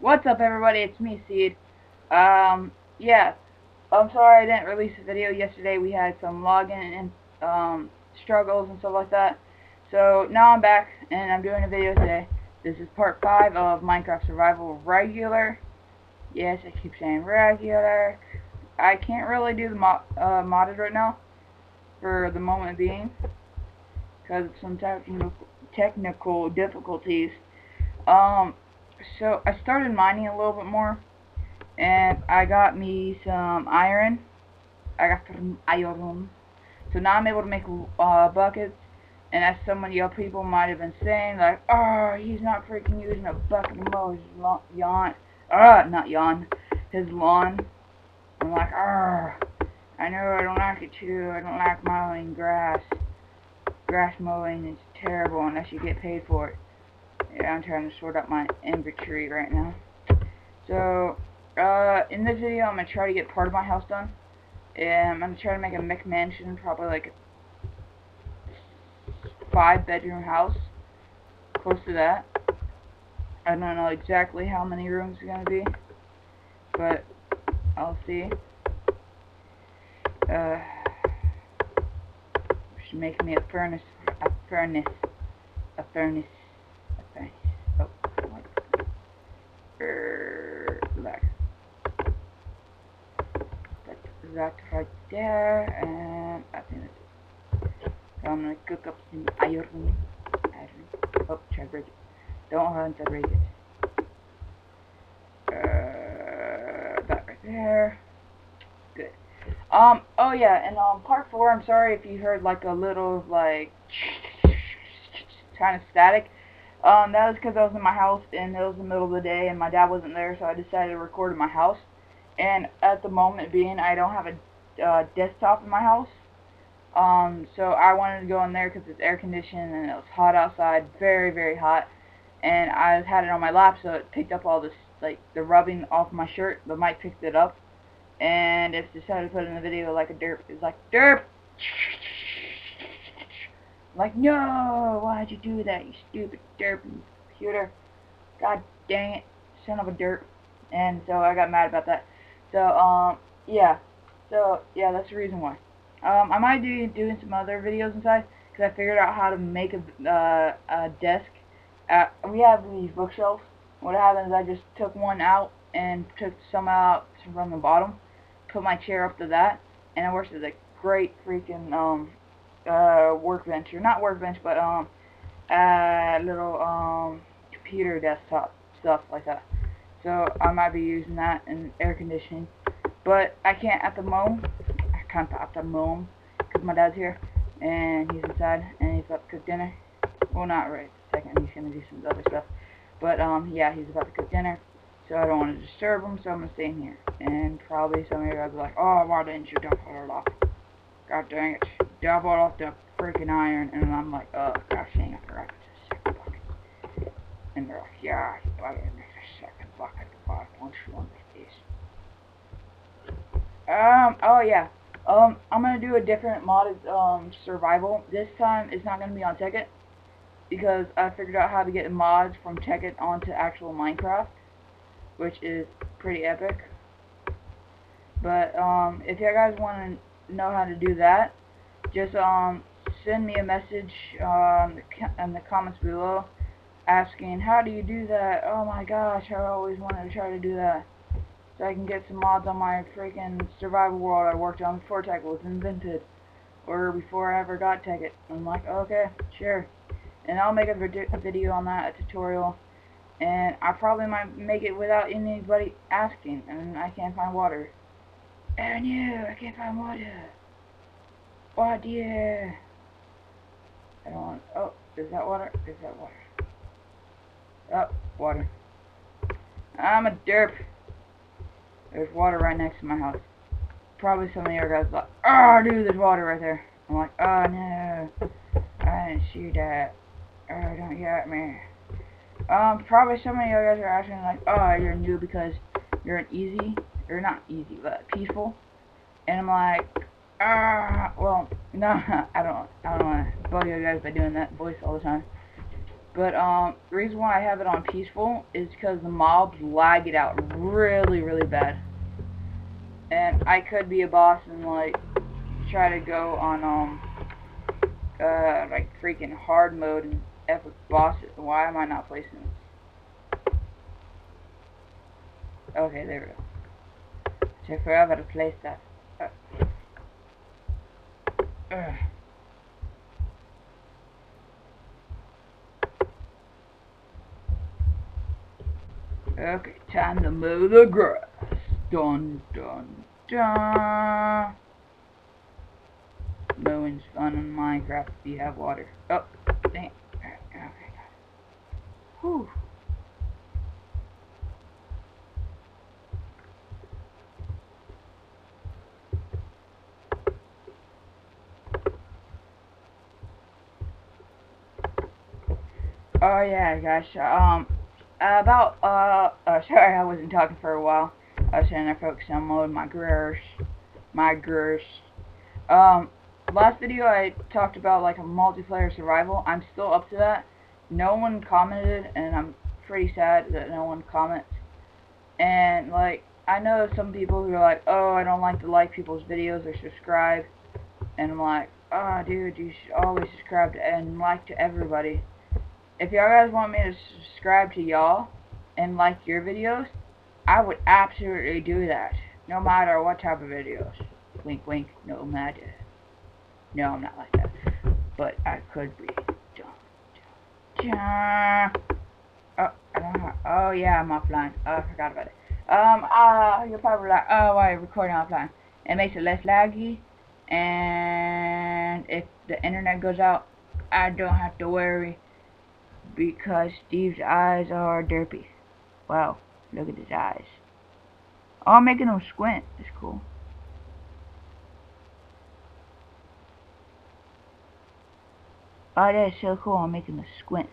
What's up everybody, it's me, Seed. Um, yeah, I'm sorry I didn't release a video yesterday. We had some login and um, struggles and stuff like that. So now I'm back and I'm doing a video today. This is part 5 of Minecraft Survival Regular. Yes, I keep saying regular. I can't really do the mo uh, modded right now for the moment being because of some technical, technical difficulties. Um, so I started mining a little bit more and I got me some iron. I got some iron so now I'm able to make uh, buckets. And as some of you people might have been saying like oh he's not freaking using a bucket to mow his lawn uh not yawn his lawn. I'm like ah I know I don't like it too. I don't like mowing grass. Grass mowing is terrible unless you get paid for it yeah, I'm trying to sort out my inventory right now. So, uh, in this video, I'm going to try to get part of my house done. And I'm going to try to make a McMansion, probably like a five bedroom house. Close to that. I don't know exactly how many rooms it's going to be. But, I'll see. Uh, should make me a furnace. A furnace. A furnace. That right there, and I think that's it. So I'm gonna cook up some iron. iron. Oh, try break it. Don't hunt to break it. Uh, right there. Good. Um, oh yeah, and um, part four, I'm sorry if you heard like a little, like, kind of static. Um, that was because I was in my house and it was the middle of the day and my dad wasn't there, so I decided to record in my house and at the moment being I don't have a uh, desktop in my house. Um, so I wanted to go in there because it's air conditioned and it was hot outside very very hot. And I had it on my lap so it picked up all this like the rubbing off my shirt the mic picked it up. And it's decided to put in the video like a derp. It's like derp! Like no why'd you do that you stupid derp computer? God dang it son of a derp. And so I got mad about that so, um, yeah. So, yeah, that's the reason why. Um, I might be doing some other videos inside, because I figured out how to make a, uh, a desk. At, we have these bookshelves. What happens is I just took one out and took some out from the bottom, put my chair up to that, and it works as a great freaking, um, uh, workbench, or not workbench, but, um, uh, little, um, computer desktop stuff like that. So I might be using that in air conditioning. But I can't at the moment. I can't at the moment because my dad's here and he's inside and he's about to cook dinner. Well, not right second. He's gonna do some other stuff. But um, yeah, he's about to cook dinner. So I don't want to disturb him, so I'm gonna stay in here. And probably some of you guys will be like, oh, why didn't you dump it off? God dang it, it off the freaking iron. And I'm like, oh, gosh dang, I forgot to second bucket. And they're like, yeah, didn't second you? Um, oh yeah. Um, I'm gonna do a different modded, um, survival. This time, it's not gonna be on Tekkit. Because I figured out how to get mods from Tekkit onto actual Minecraft. Which is pretty epic. But, um, if you guys want to know how to do that, just, um, send me a message, um, in the comments below asking, how do you do that? Oh my gosh, I always wanted to try to do that. So I can get some mods on my freaking survival world I worked on before Tekkit was invented. Or before I ever got Tekkit. I'm like, okay, sure. And I'll make a, a video on that, a tutorial. And I probably might make it without anybody asking. And I can't find water. Oh no, I can't find water. Oh dear. I don't want, oh, is that water? Is that water? Oh, water. I'm a derp. There's water right next to my house. Probably some of you guys like, oh, dude, there's water right there. I'm like, oh, no. I didn't see that. Oh, don't yell at me. Um, probably some of you guys are asking, like, oh, you're new because you're an easy, or not easy, but peaceful. And I'm like, ah, well, no, I don't, I don't want to bother you guys by doing that voice all the time. But um, the reason why I have it on peaceful is because the mobs lag it out really, really bad. And I could be a boss and like try to go on um uh like freaking hard mode and epic bosses. Why am I not placing this? Okay, there we go. Took forever to place that. Uh. Okay, time to mow the grass. Dun dun dun. Mowing's fun in Minecraft if you have water. Oh, dang. Okay, got it. Whew. Oh yeah, gosh. Um, about uh, uh, sorry, I wasn't talking for a while. I was sitting there focusing on mowing my grass, my grass. Um, last video I talked about like a multiplayer survival. I'm still up to that. No one commented, and I'm pretty sad that no one comments. And like, I know some people who are like, oh, I don't like to like people's videos or subscribe. And I'm like, oh, dude, you should always subscribe to and like to everybody if y'all guys want me to subscribe to y'all and like your videos, I would absolutely do that. No matter what type of videos. Wink wink, no matter. No, I'm not like that. But I could be. Oh, know. Oh, yeah, I'm offline. Oh, I forgot about it. Um, uh, you're probably like, oh, why recording offline? It makes it less laggy, and if the internet goes out, I don't have to worry because Steve's eyes are derpy. Wow, look at his eyes. Oh, I'm making him squint. It's cool. Oh, that is so cool. I'm making him squint.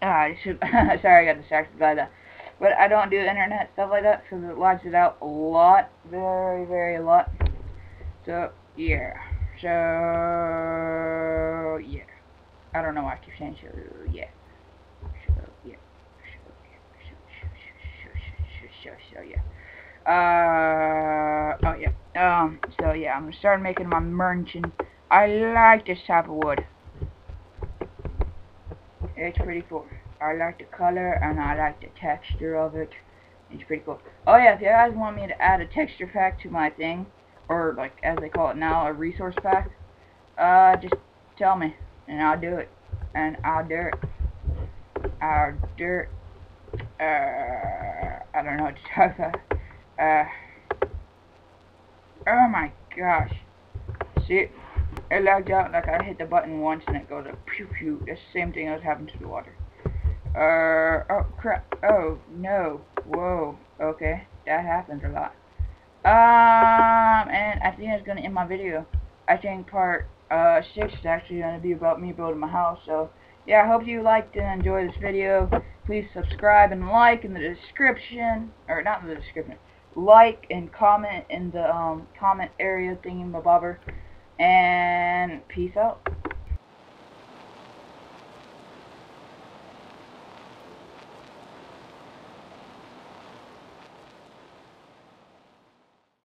Ah, I should, sorry, I got distracted by that. But I don't do internet stuff like that because it lags it out a lot. Very, very a lot. So, yeah. So. I don't know why I keep saying so, yeah. So, yeah. So. So, yeah. Uh, oh, yeah. Um, so, yeah, I'm gonna start making my merchant. I like this type of wood. It's pretty cool. I like the color, and I like the texture of it. It's pretty cool. Oh, yeah, if you guys want me to add a texture pack to my thing, or, like, as they call it now, a resource pack, uh, just tell me and I'll do it. And I'll do it. I'll do it. Uh, I don't know what to talk about. Uh, oh my gosh. See, it lagged out like I hit the button once and it goes a pew pew. The same thing as happened to the water. Uh, oh crap. Oh, no. Whoa. Okay. That happens a lot. Um, and I think that's gonna end my video. I think part uh, 6 is actually going to be about me building my house. So, yeah, I hope you liked and enjoyed this video. Please subscribe and like in the description, or not in the description, like and comment in the um, comment area thingy bobber. And peace out.